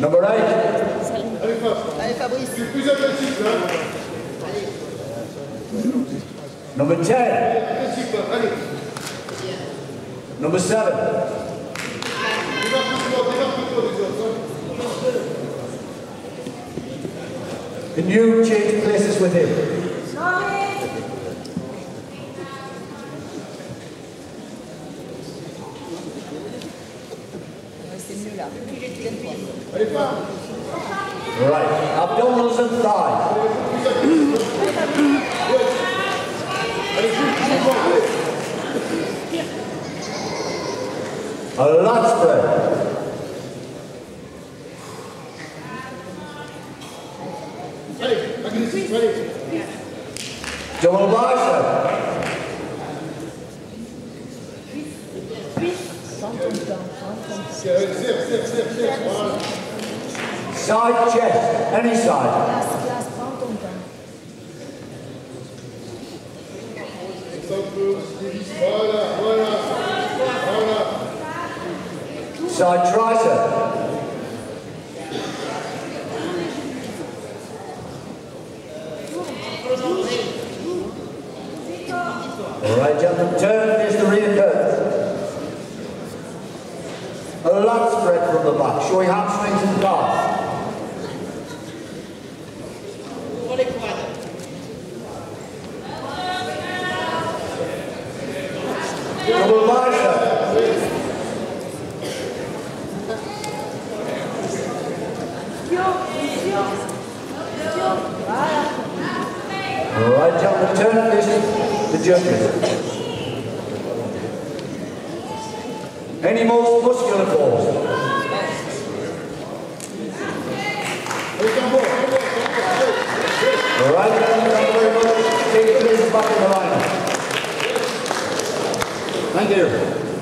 Number eight. Allez, Allez Fabrice. Tu es plus agressif, là. Number ten. Agressif, là. Allez. Number seven. Démarque-toi, démarque-toi des autres. hein. Can you change places with him? Ouais, c'est mieux là. Tiens-toi. Allez, Fab. Right. Abdominals and thighs. Allez, Jules, tu comprends, allez. A lat spread. Allez, agressif, allez. Double bicep. Side chest. Any side. Side tricep. All right, gentlemen, turn A lat spread from the back, showing hamstrings and calves. Double bicep. All right, gentlemen, turn face the judges. Any more muscular Cambo. All right, thank you very much. Take places back in the line. Thank you.